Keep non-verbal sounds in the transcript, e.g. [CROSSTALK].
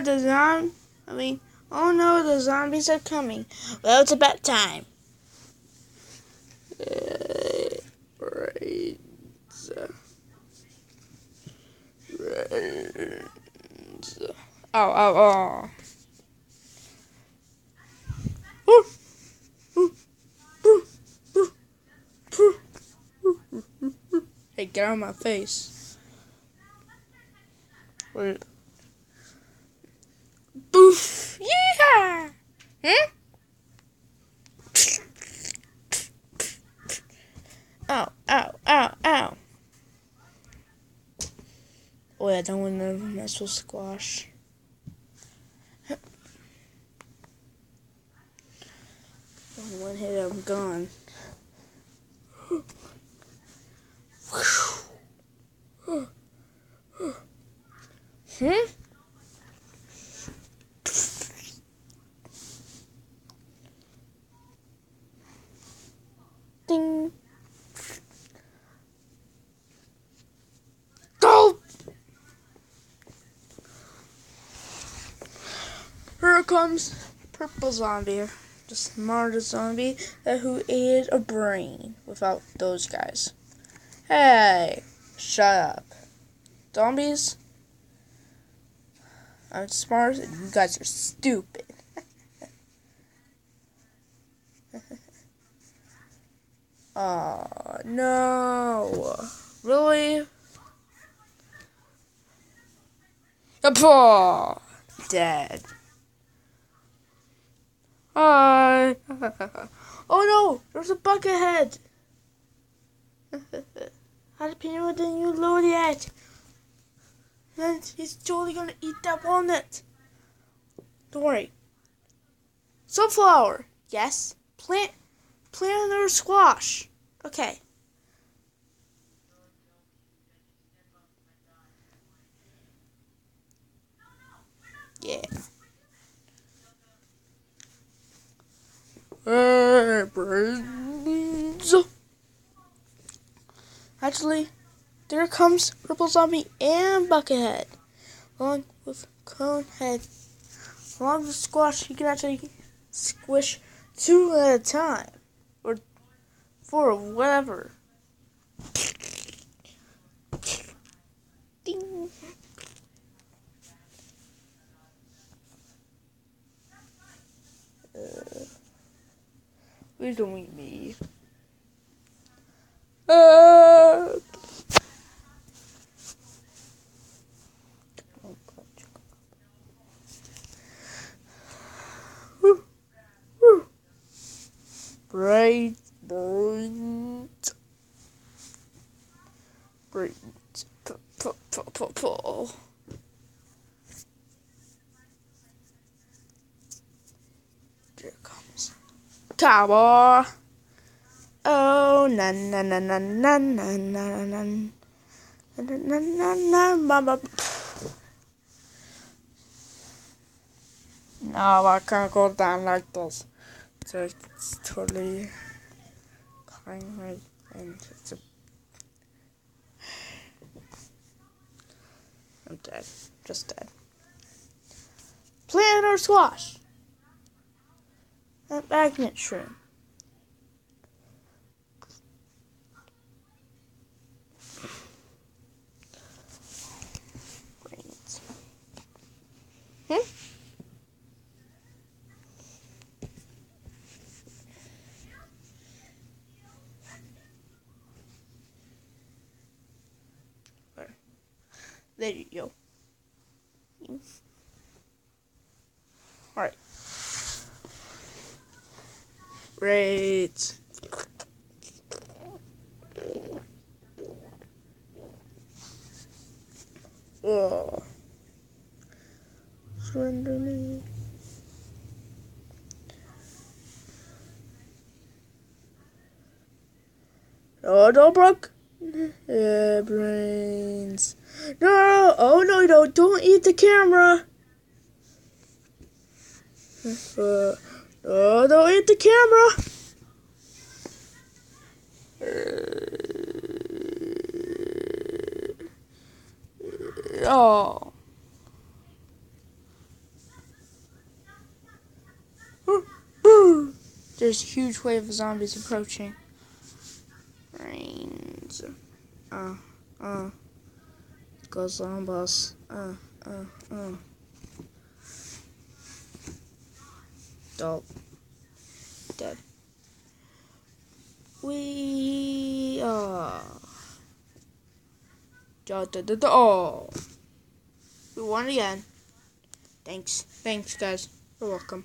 no, the zombie. I mean, oh no, the zombies are coming. Well, it's about time. Uh, right. Right. Oh, oh, oh. Hey, get out of my face. Wait. Boof! Yeah! Hmm? Ow, ow, ow, ow. Oh, yeah, I don't want to mess with squash. One hit, I'm gone. Hmm? Ding. Go! Here comes purple zombie, the smartest zombie that who ate a brain without those guys. Hey, shut up. Zombies, I'm smart and you guys are stupid. [LAUGHS] oh, no. Really? Dead. Hi. [LAUGHS] oh no, there's a bucket head. [LAUGHS] Jalapeno didn't you load yet? And he's totally gonna eat that walnut. Don't worry. Sunflower. Yes. Plant plant another squash. Okay. Yeah. Actually, there comes Purple Zombie and Buckethead, along with Conehead. Along with Squash, you can actually squish two at a time, or four, or whatever. Ding. Please don't eat me. Uh, Bright burnt. Bright. Pull. There it comes. Tower. Oh, na na na na na na na na na na na na mama. No, I can't go down like this. So it's totally crying right and it's a I'm dead. Just dead. Plant or squash? That magnet shroom. Brains. Hmm? There. You go. Alright. Great. Oh. Surrender me. Oh, no, Brooke. Yeah, brains. No, oh no, no, don't eat the camera. Uh, Oh, don't hit the camera. Oh. There's a huge wave of zombies approaching. Rains. Uh, uh. Go zombies. Uh, uh, uh. Dope. Dead. We are. Da, da, da, da. Oh. We won again. Thanks. Thanks, guys. You're welcome.